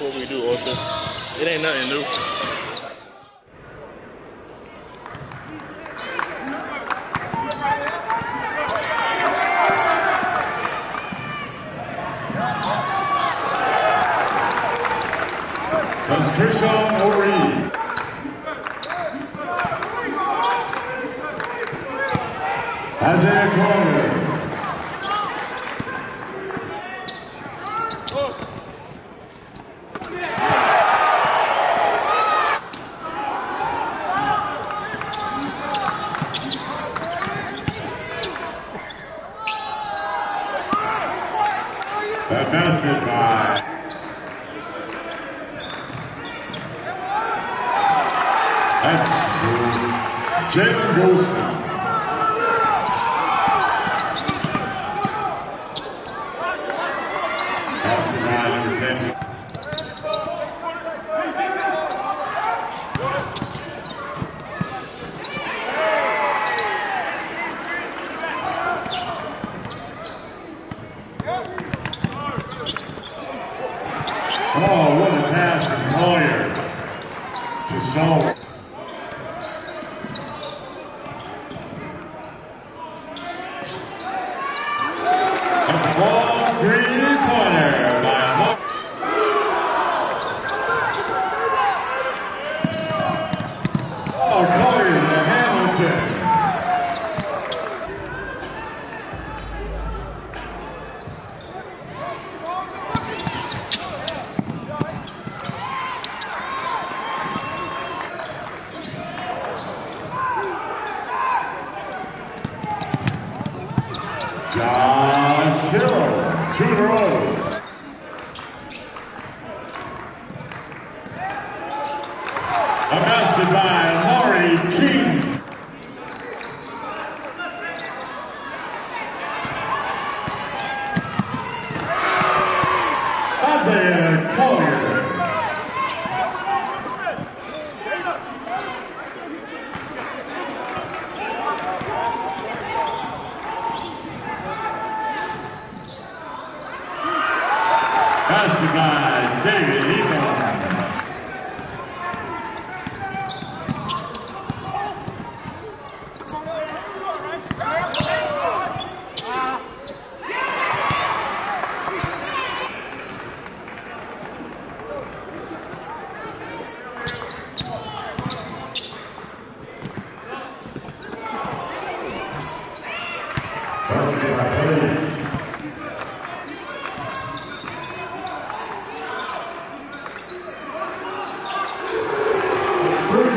That's what we do, also. It ain't nothing new. Patricia Ori. Isaiah That basket by That's Jalen Goldsmith. Oh, what a pass from Collier to Stone. Tchau. Basket by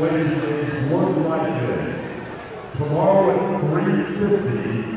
by Brian. One like this. Tomorrow at 3.50,